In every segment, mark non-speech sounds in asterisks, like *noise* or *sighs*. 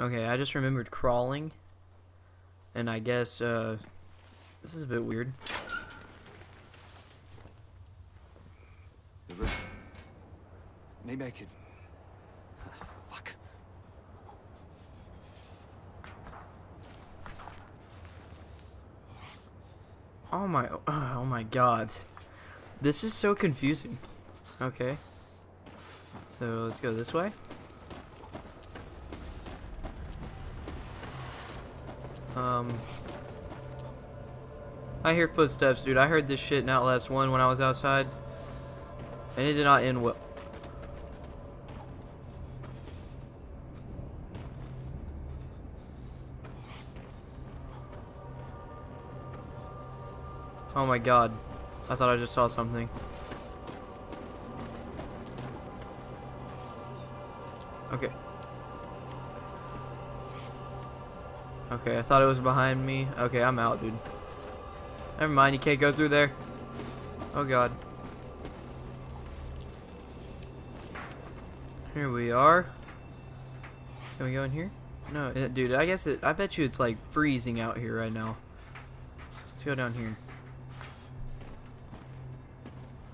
Okay, I just remembered crawling. And I guess, uh, this is a bit weird. The roof. Maybe I could. Ah, fuck. Oh my, oh my god. This is so confusing. Okay. So let's go this way. Um. I hear footsteps, dude. I heard this shit in Outlast 1 when I was outside. And it did not end well. Oh my god. I thought I just saw something. Okay, I thought it was behind me. Okay, I'm out, dude. Never mind, you can't go through there. Oh god. Here we are. Can we go in here? No, it, dude, I guess it, I bet you it's like freezing out here right now. Let's go down here.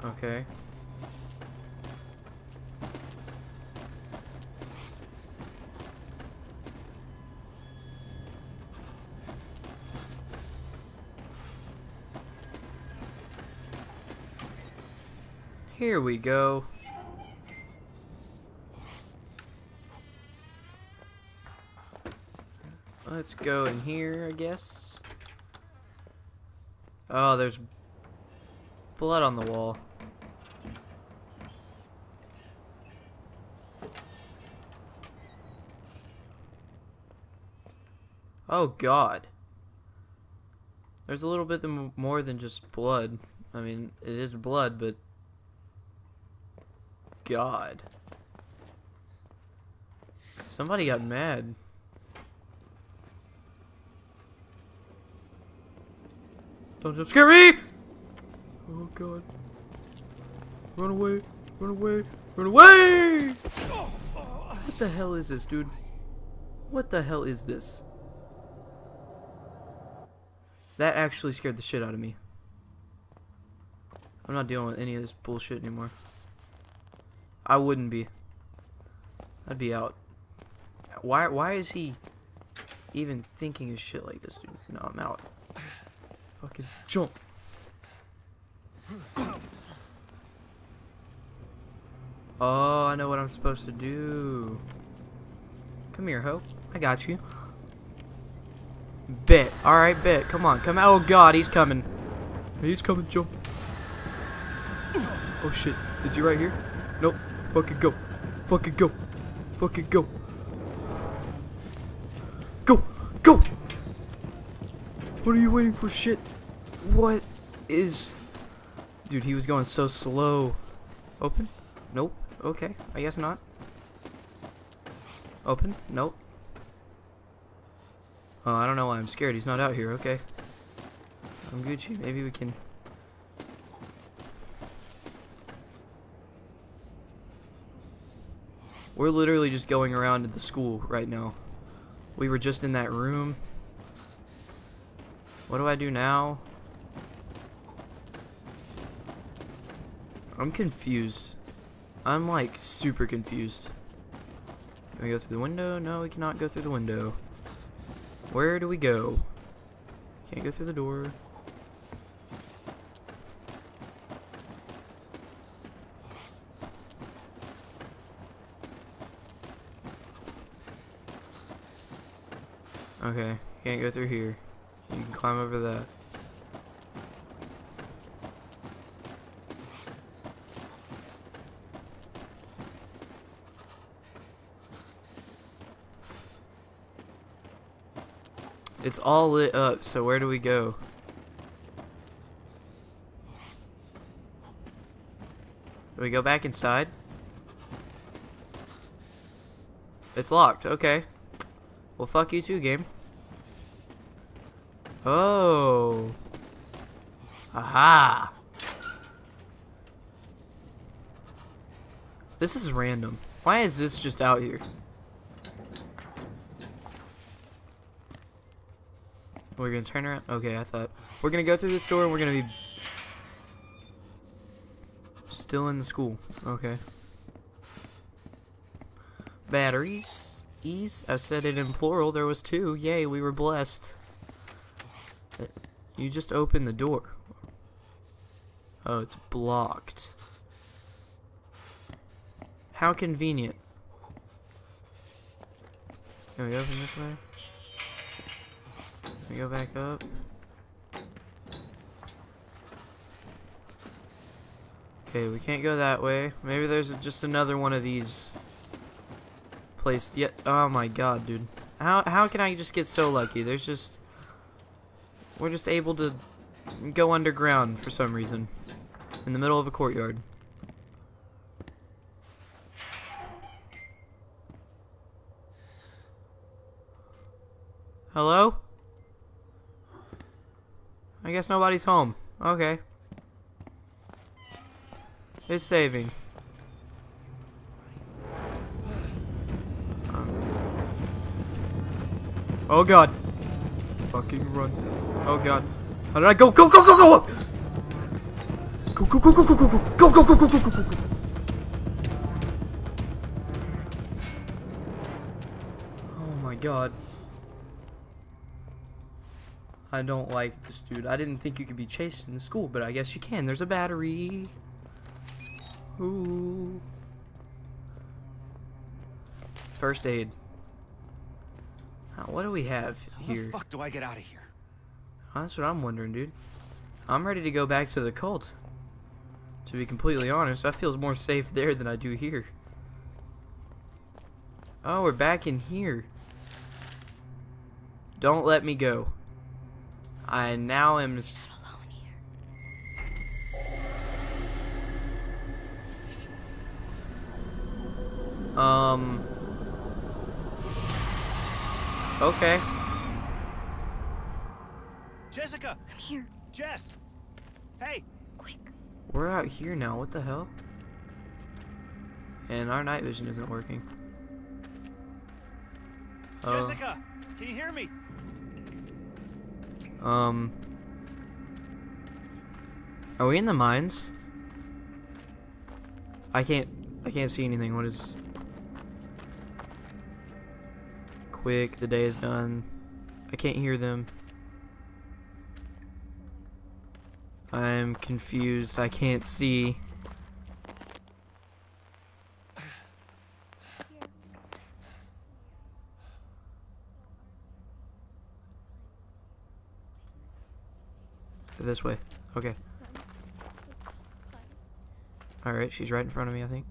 Okay. Here we go. Let's go in here, I guess. Oh, there's blood on the wall. Oh god. There's a little bit more than just blood. I mean, it is blood, but god. Somebody got mad. Don't jump scare me! Oh god. Run away, run away, run away! What the hell is this, dude? What the hell is this? That actually scared the shit out of me. I'm not dealing with any of this bullshit anymore. I wouldn't be. I'd be out. Why why is he even thinking of shit like this, dude? No, I'm out. Fucking jump. Oh, I know what I'm supposed to do. Come here, Hope. I got you. Bet. Alright, bet. Come on. Come out. Oh, God. He's coming. He's coming. Jump. Oh, shit. Is he right here? Nope. Fucking go. Fucking go. Fucking go. Go. Go. What are you waiting for, shit? What is... Dude, he was going so slow. Open? Nope. Okay. I guess not. Open? Nope. Oh, I don't know why I'm scared. He's not out here. Okay. I'm Gucci. Maybe we can... We're literally just going around to the school right now. We were just in that room. What do I do now? I'm confused. I'm like super confused. Can we go through the window? No, we cannot go through the window. Where do we go? Can't go through the door. Okay, can't go through here. You can climb over that. It's all lit up, so where do we go? Do we go back inside? It's locked, okay. Well, fuck you too, game. Oh. Aha. This is random. Why is this just out here? We're gonna turn around. Okay, I thought we're gonna go through this door. and We're gonna be still in the school. Okay. Batteries. Ease. I said it in plural. There was two. Yay, we were blessed. You just open the door. Oh, it's blocked. How convenient. Can we open this way? Can we go back up? Okay, we can't go that way. Maybe there's just another one of these place. Yeah. Oh my god, dude. How how can I just get so lucky? There's just we're just able to go underground for some reason in the middle of a courtyard. Hello? I guess nobody's home. Okay. It's saving. Oh god. Fucking run. Oh god. How did I go? Go, go, go, go! Go, go, go, go, go, go, go, go, go, go, go, go, go, go, go. Oh my god. I don't like this dude. I didn't think you could be chased in the school, but I guess you can. There's a battery. Ooh. First aid. Uh, what do we have How here? the fuck do I get out of here? That's what I'm wondering, dude. I'm ready to go back to the cult. To be completely honest, I feel more safe there than I do here. Oh, we're back in here. Don't let me go. I now am. alone here. Um. Okay. Jessica! Come here, Jess! Hey! quick. We're out here now. What the hell? And our night vision isn't working. Oh. Jessica! Can you hear me? Um. Are we in the mines? I can't. I can't see anything. What is? Quick, the day is done. I can't hear them. I'm confused. I can't see. This way. Okay. Alright, she's right in front of me, I think.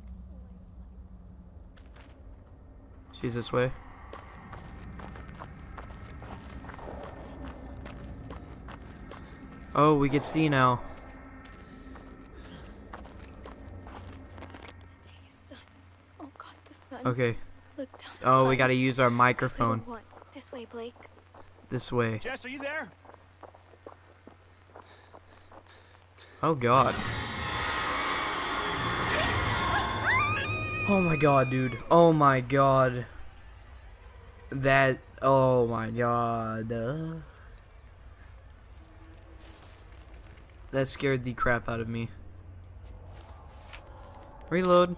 She's this way. Oh, we can see now. The day is done. Oh God. Okay. Oh, we gotta use our microphone. This way, Blake. This way. Jess, are you there? Oh god. Oh my god, dude. Oh my god. That. Oh my god. Uh, that scared the crap out of me. Reload.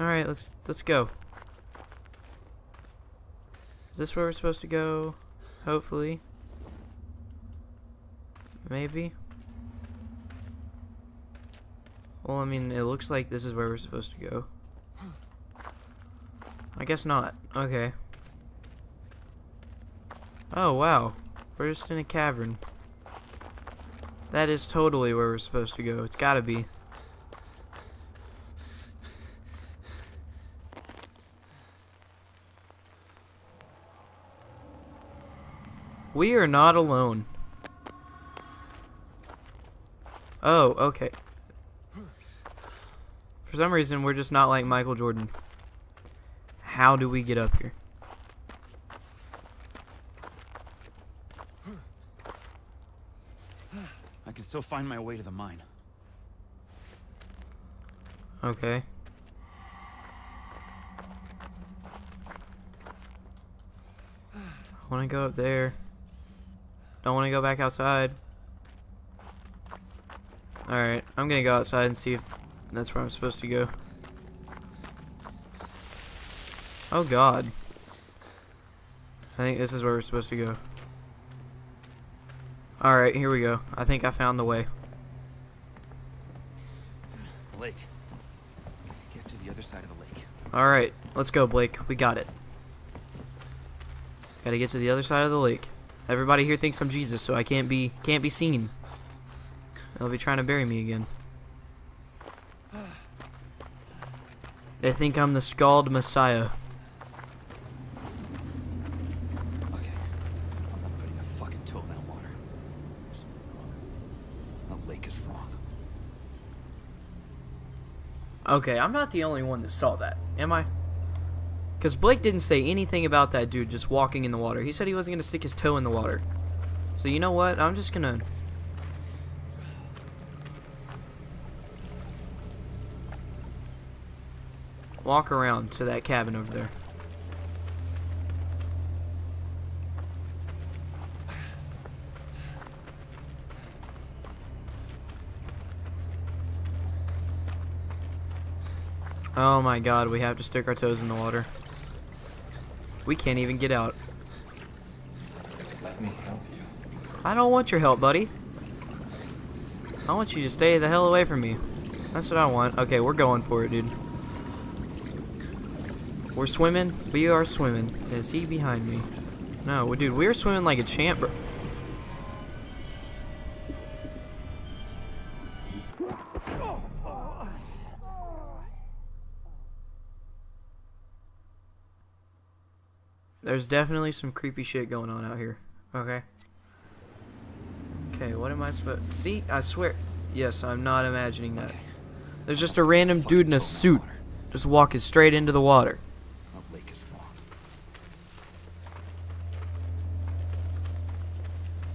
Alright, let's let's go. Is this where we're supposed to go? Hopefully. Maybe. Well, I mean, it looks like this is where we're supposed to go. I guess not. Okay. Oh, wow. We're just in a cavern. That is totally where we're supposed to go. It's gotta be. We are not alone. Oh, okay. For some reason, we're just not like Michael Jordan. How do we get up here? Can still find my way to the mine. Okay. I want to go up there. Don't want to go back outside. Alright, I'm gonna go outside and see if that's where I'm supposed to go. Oh god. I think this is where we're supposed to go. Alright, here we go. I think I found the way. Blake. Get to the other side of the lake. Alright, let's go, Blake. We got it. Gotta get to the other side of the lake. Everybody here thinks I'm Jesus, so I can't be can't be seen. They'll be trying to bury me again. They think I'm the Scalled messiah. Okay. I'm not putting a fucking toe in that water. There's something wrong. That lake is wrong. Okay, I'm not the only one that saw that, am I? Because Blake didn't say anything about that dude just walking in the water. He said he wasn't going to stick his toe in the water. So you know what? I'm just going to... Walk around to that cabin over there. Oh my god, we have to stick our toes in the water. We can't even get out. Let me help you. I don't want your help, buddy. I want you to stay the hell away from me. That's what I want. Okay, we're going for it, dude. We're swimming. We are swimming. Is he behind me? No, dude, we're swimming like a champ, bro. There's definitely some creepy shit going on out here. Okay. Okay, what am I supposed See, I swear. Yes, I'm not imagining that. There's just a random dude in a suit just walking straight into the water. That lake is wrong.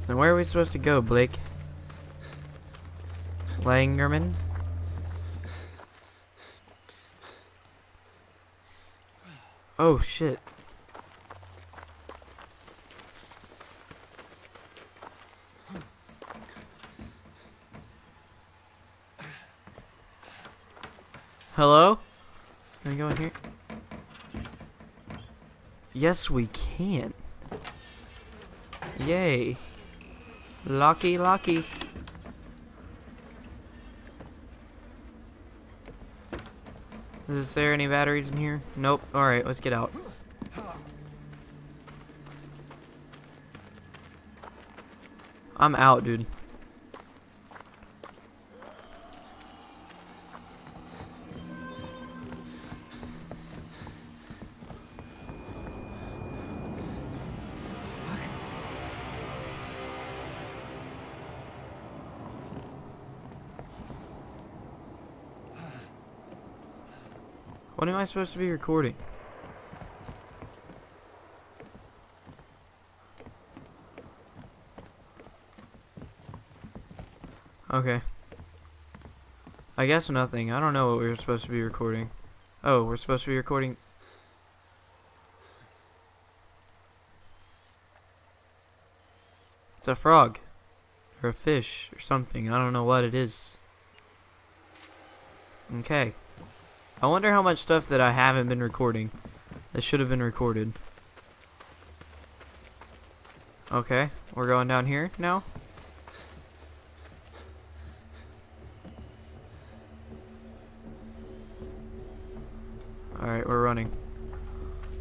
And where are we supposed to go, Blake? Langermann? Oh, shit. Hello? Can we go in here? Yes, we can. Yay. Lucky, lucky. Is there any batteries in here? Nope. Alright, let's get out. I'm out, dude. Supposed to be recording? Okay. I guess nothing. I don't know what we were supposed to be recording. Oh, we're supposed to be recording. It's a frog. Or a fish. Or something. I don't know what it is. Okay. I wonder how much stuff that I haven't been recording that should have been recorded. Okay, we're going down here now. Alright, we're running.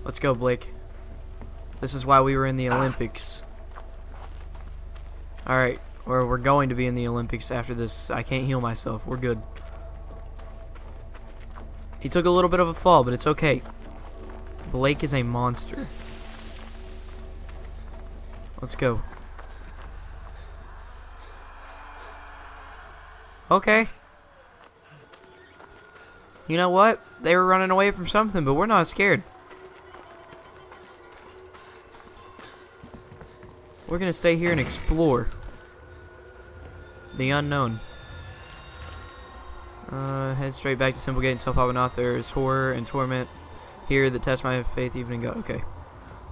Let's go, Blake. This is why we were in the ah. Olympics. Alright, or we're going to be in the Olympics after this. I can't heal myself. We're good. He took a little bit of a fall, but it's okay. Blake is a monster. Let's go. Okay. You know what? They were running away from something, but we're not scared. We're gonna stay here and explore. The unknown. Uh, head straight back to Temple Gate and tell Papa Knoth there is horror and torment here that test my faith even go. Okay.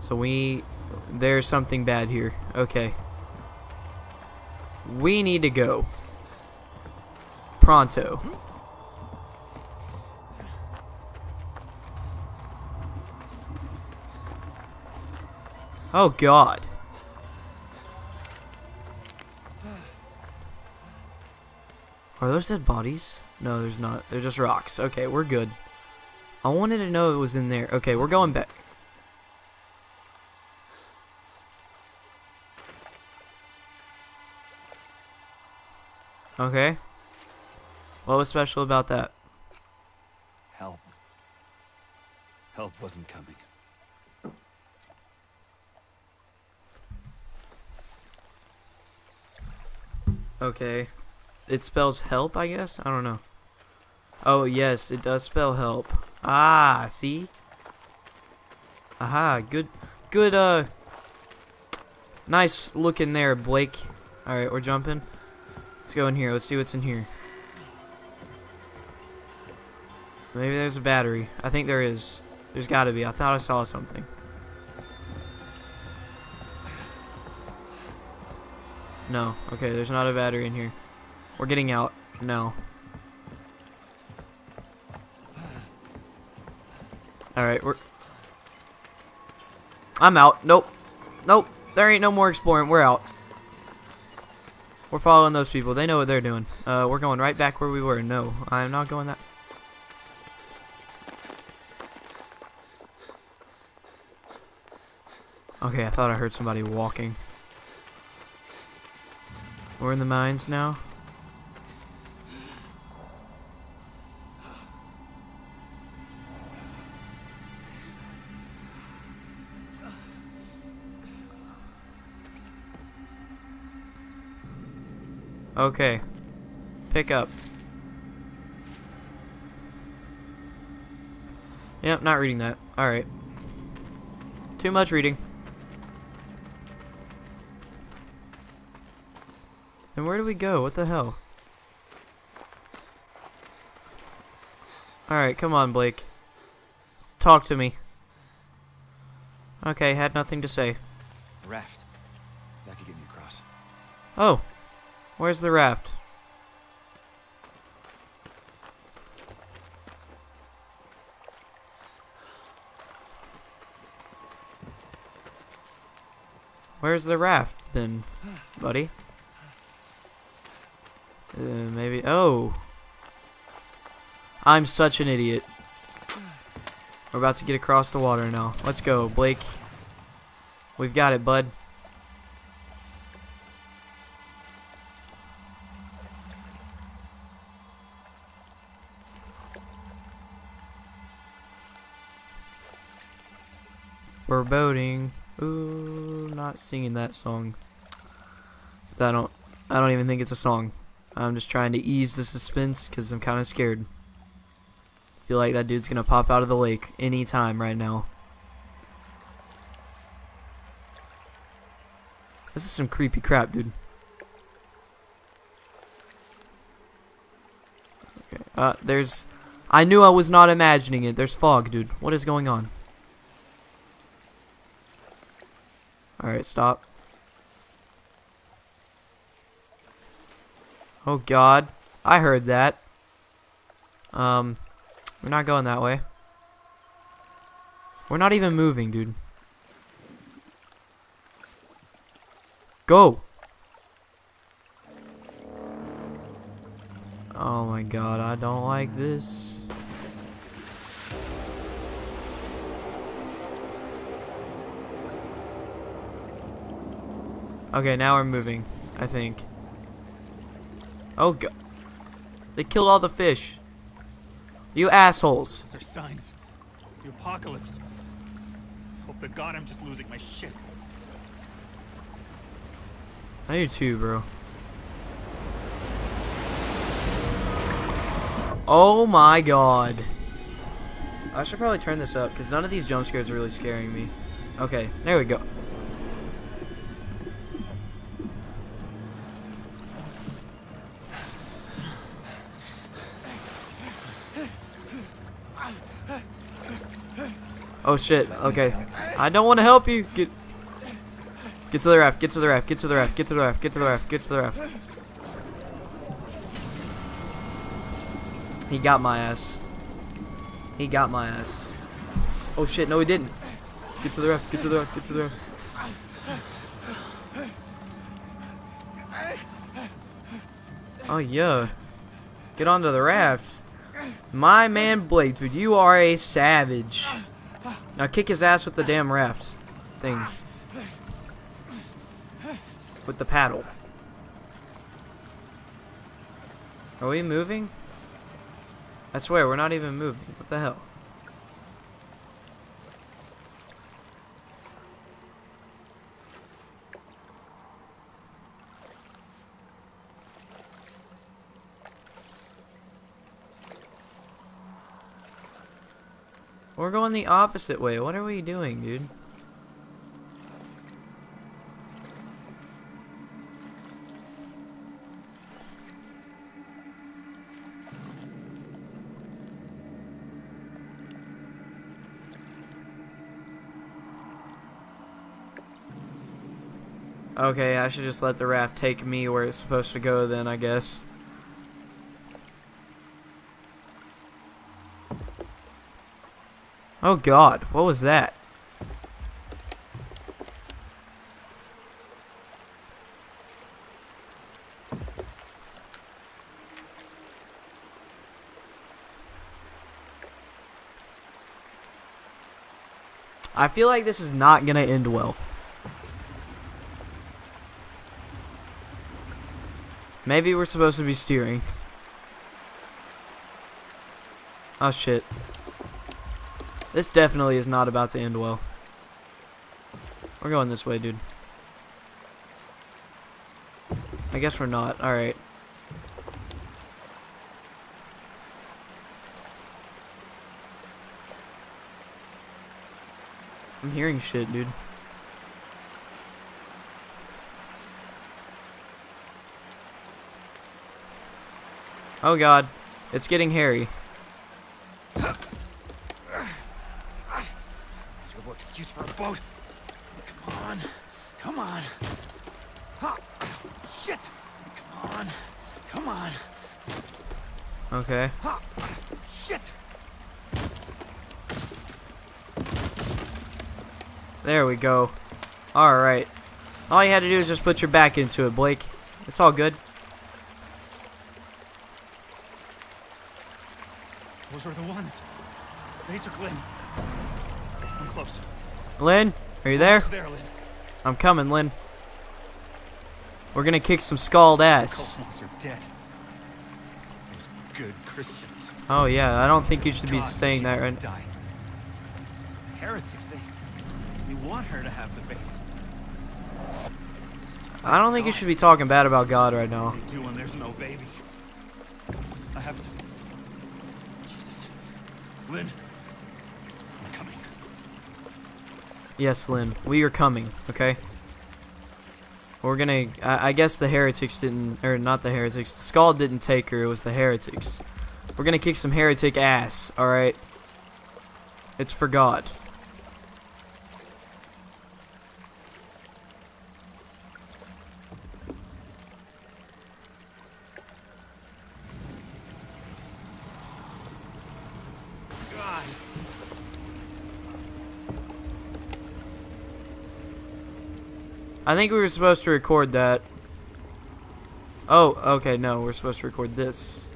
So we... There's something bad here. Okay. We need to go. Pronto. Oh god. Are those dead bodies? No, there's not. They're just rocks. Okay, we're good. I wanted to know it was in there. Okay, we're going back. Okay. What was special about that? Help. Help wasn't coming. Okay. It spells help, I guess? I don't know. Oh, yes, it does spell help. Ah, see? Aha, good, good, uh, nice look in there, Blake. Alright, we're jumping. Let's go in here. Let's see what's in here. Maybe there's a battery. I think there is. There's gotta be. I thought I saw something. No. Okay, there's not a battery in here. We're getting out. No. Alright, we're... I'm out. Nope. Nope. There ain't no more exploring. We're out. We're following those people. They know what they're doing. Uh, we're going right back where we were. No, I'm not going that... Okay, I thought I heard somebody walking. We're in the mines now. Okay. Pick up. Yep, not reading that. Alright. Too much reading. Then where do we go? What the hell? Alright, come on, Blake. Talk to me. Okay, had nothing to say. Raft. That could get me across. Oh. Where's the raft? Where's the raft then, buddy? Uh, maybe. Oh. I'm such an idiot. We're about to get across the water now. Let's go, Blake. We've got it, bud. Boating. Ooh, not singing that song. I don't I don't even think it's a song. I'm just trying to ease the suspense because I'm kind of scared. feel like that dude's gonna pop out of the lake anytime right now. This is some creepy crap, dude. Okay. Uh, there's... I knew I was not imagining it. There's fog, dude. What is going on? Alright, stop. Oh god. I heard that. Um, we're not going that way. We're not even moving, dude. Go! Oh my god, I don't like this. Okay, now we're moving, I think. Oh god. They killed all the fish. You assholes. Those are signs. The apocalypse. Hope to God I'm just losing my shit. I do too, bro. Oh my god. I should probably turn this up because none of these jump scares are really scaring me. Okay, there we go. Oh shit, okay. I don't want to help you. Get Get to the raft, get to the raft, get to the raft, get to the raft, get to the raft, get to the raft. He got my ass. He got my ass. Oh shit, no he didn't. Get to the raft, get to the raft, get to the raft. Oh yeah. Get onto the raft. My man Blake, dude, you are a savage. Now kick his ass with the damn raft thing. With the paddle. Are we moving? I swear, we're not even moving. What the hell? We're going the opposite way. What are we doing, dude? Okay, I should just let the raft take me where it's supposed to go then, I guess. Oh god, what was that? I feel like this is not gonna end well. Maybe we're supposed to be steering. Oh shit. This definitely is not about to end well. We're going this way, dude. I guess we're not. Alright. I'm hearing shit, dude. Oh god. It's getting hairy. Is your no excuse for a boat? Come on. Come on. Ah, shit. Come on. Come on. Okay. Ah, shit. There we go. Alright. All you had to do is just put your back into it, Blake. It's all good. Those are the ones. They took Lynn. I'm close. Lynn, are you there? There, Lynn. I'm coming, Lynn. We're gonna kick some Scalled ass. Cult monks are dead. Those good Christians. Oh yeah, I don't think you should be saying that right. Heretics, they, they want her to have the baby. I don't think you should be talking bad about God right now. When there's no baby. I have to. Jesus. Lynn. I'm coming. Yes, Lynn, we are coming. Okay. We're gonna. I, I guess the heretics didn't, or not the heretics. The Scalled didn't take her. It was the heretics. We're gonna kick some heretic ass. All right. It's for God. I think we were supposed to record that. Oh, okay, no, we're supposed to record this.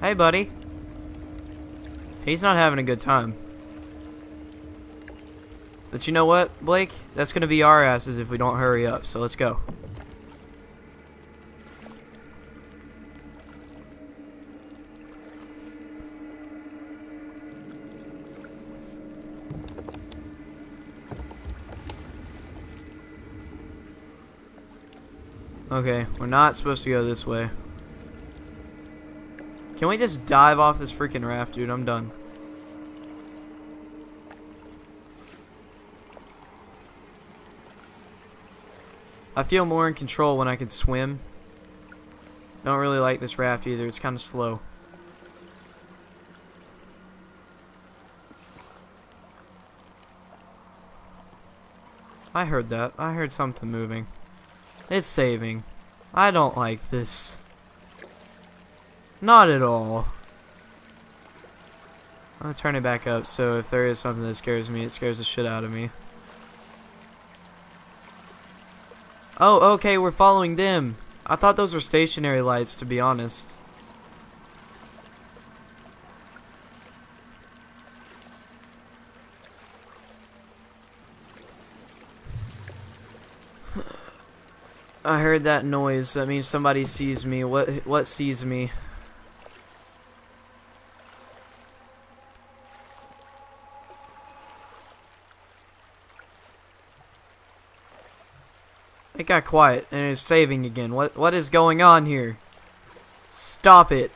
Hey, buddy. He's not having a good time. But you know what, Blake? That's gonna be our asses if we don't hurry up, so let's go. Okay, we're not supposed to go this way. Can we just dive off this freaking raft, dude? I'm done. I feel more in control when I can swim. Don't really like this raft either. It's kind of slow. I heard that. I heard something moving. It's saving. I don't like this. Not at all. I'm gonna turn it back up so if there is something that scares me, it scares the shit out of me. Oh, okay, we're following them. I thought those were stationary lights, to be honest. I heard that noise. That means somebody sees me. What what sees me? It got quiet and it's saving again. What what is going on here? Stop it.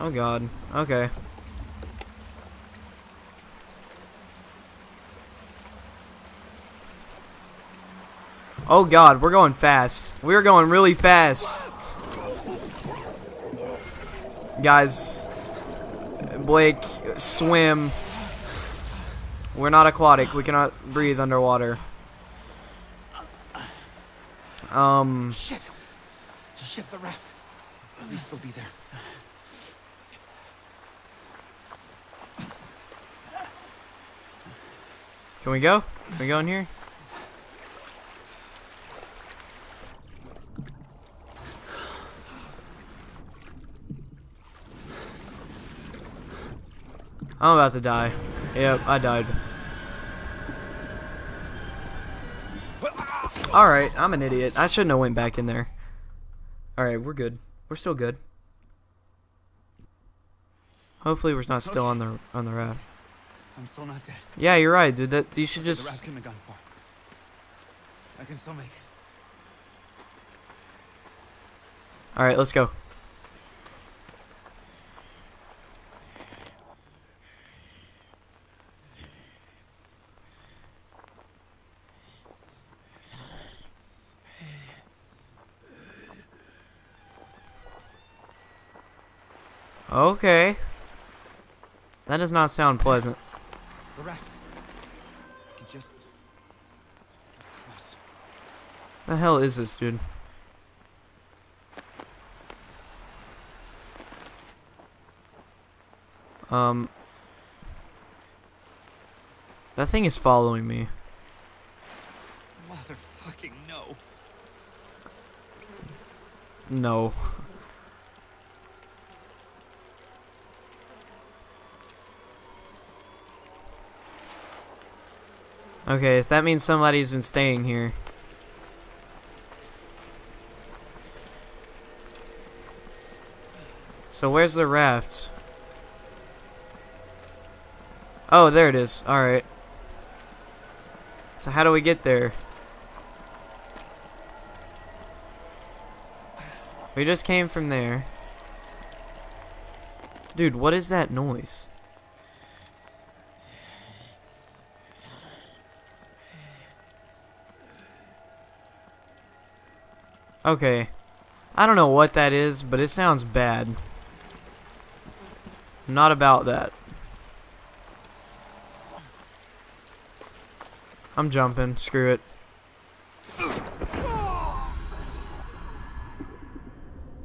Oh god. Okay. Oh god, we're going fast. We're going really fast. Guys, Blake, swim. We're not aquatic. We cannot breathe underwater. Um, Shit! Shit, the raft. At least they'll be there. Can we go? Can we go in here? I'm about to die. Yep, I died. Alright, I'm an idiot. I shouldn't have went back in there. Alright, we're good. We're still good. Hopefully we're not still on the on the raft. I'm still not dead. Yeah, you're right, dude. That you should just raft couldn't have gone far. I can still make it. Alright, let's go. Okay. That does not sound pleasant. The raft. I can just get across. The hell is this, dude? Um. That thing is following me. Motherfucking no. No. *laughs* Okay, so that means somebody's been staying here. So where's the raft? Oh, there it is. Alright. So how do we get there? We just came from there. Dude, what is that noise? Okay. I don't know what that is, but it sounds bad. Not about that. I'm jumping. Screw it.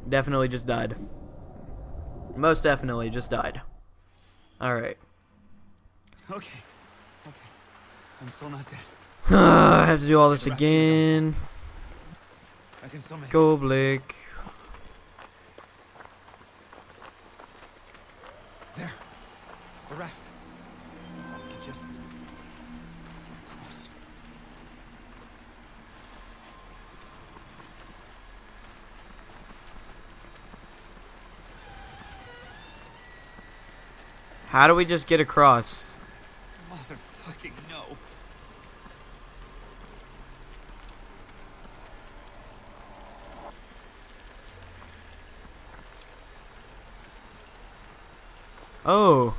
Definitely just died. Most definitely just died. Alright. Okay. Okay. I'm still not dead. *sighs* I have to do all this again. I can it. Go, Blake. There. The raft. I can just get across. How do we just get across? Motherfucking no. Oh.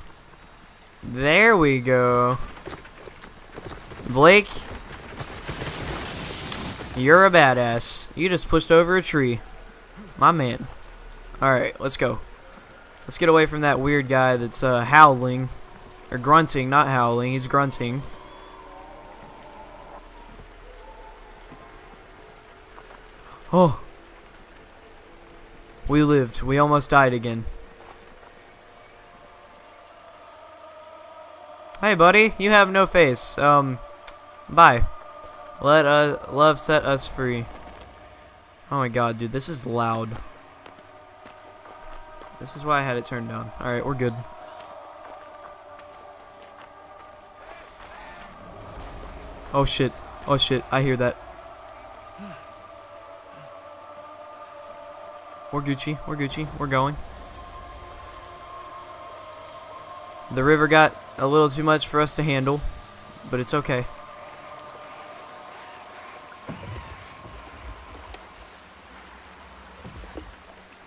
There we go. Blake. You're a badass. You just pushed over a tree. My man. Alright, let's go. Let's get away from that weird guy that's uh, howling. Or grunting, not howling. He's grunting. Oh. We lived. We almost died again. Hey, buddy. You have no face. Um, bye. Let us love set us free. Oh my god, dude. This is loud. This is why I had it turned down. Alright, we're good. Oh shit. Oh shit. I hear that. We're Gucci. We're Gucci. We're going. The river got a little too much for us to handle, but it's okay.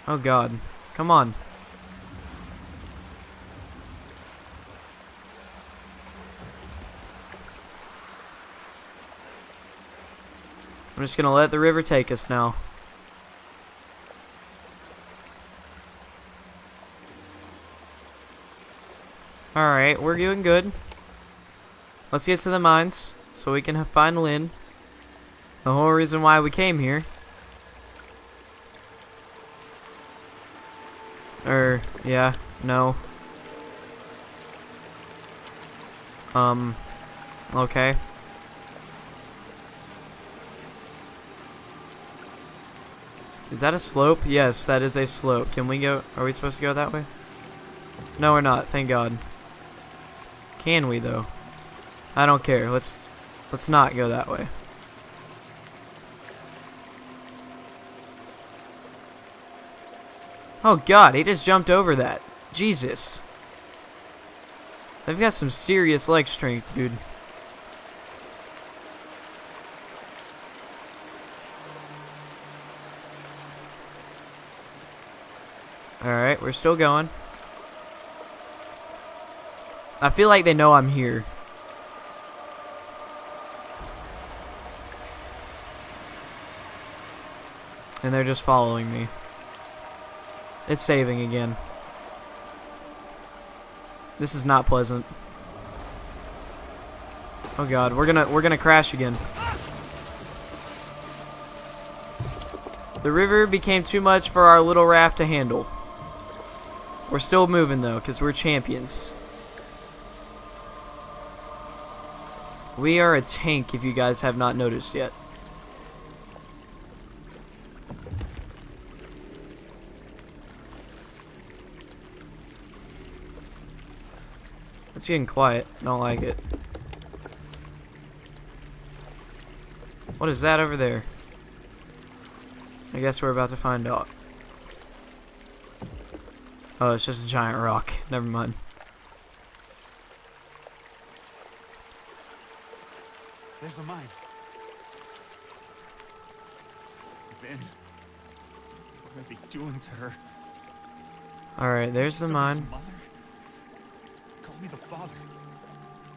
Oh god. Come on. I'm just gonna let the river take us now. Alright, we're doing good. Let's get to the mines so we can find Lynn. The whole reason why we came here. Er, yeah, no. Um, okay. Is that a slope? Yes, that is a slope. Can we go? Are we supposed to go that way? No, we're not. Thank God. Can we though? I don't care. Let's let's not go that way. Oh God, he just jumped over that. Jesus. They've got some serious leg strength, dude. Alright, we're still going. I feel like they know I'm here. And they're just following me. It's saving again. This is not pleasant. Oh god, we're gonna we're gonna crash again. The river became too much for our little raft to handle. We're still moving though, because we're champions. We are a tank if you guys have not noticed yet. It's getting quiet. I don't like it. What is that over there? I guess we're about to find out. Oh, it's just a giant rock. Never mind. There's the mine. Vin, what are they doing to her? Alright, there's the mine. Mother? Called me the father,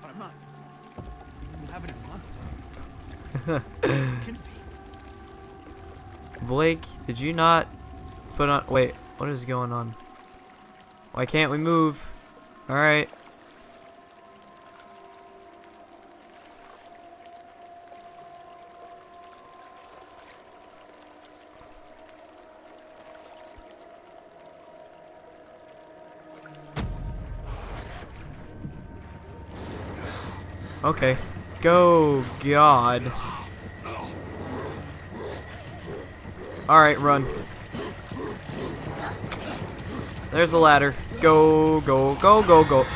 but I'm not. I'm having it months. Can be. Blake, did you not put on... Wait, what is going on? Why can't we move? Alright. Okay. Go, God. Alright, run. There's a ladder. Go, go, go, go, go.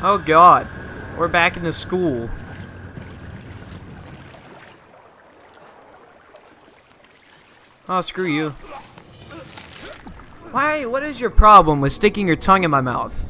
Oh god. We're back in the school. Oh, screw you. Why? What is your problem with sticking your tongue in my mouth?